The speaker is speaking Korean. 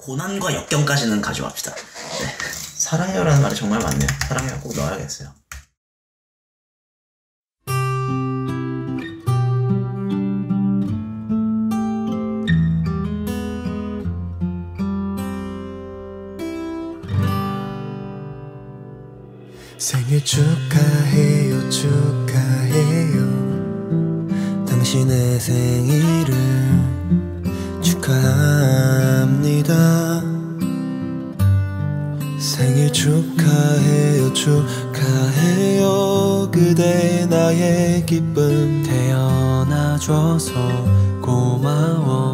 고난과 역경까지는 가져갑시다. 네. 사랑해요라는 말이 정말 많네요. 사랑해요 꼭 넣어야겠어요. 생일 축하해요 축하해요 당신의 생일을 생일 축하해요 축하해요. 그대 나의 기쁨 태어나줘서 고마워